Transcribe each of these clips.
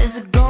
There's a goal.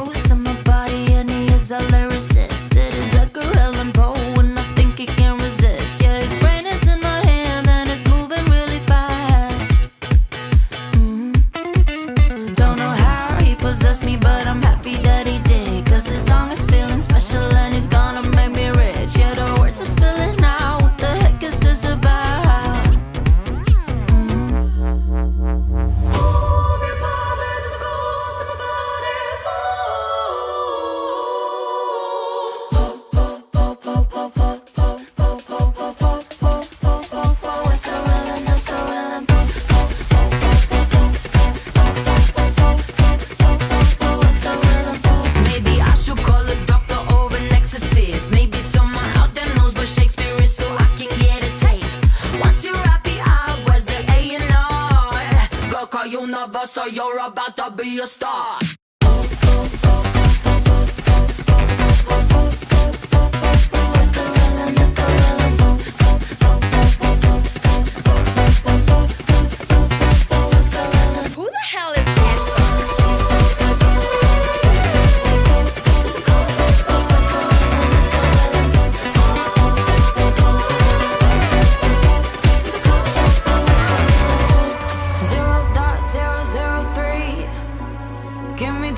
you never, so you're about to be a star.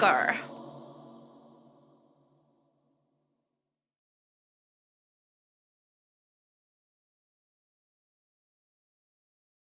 Walker.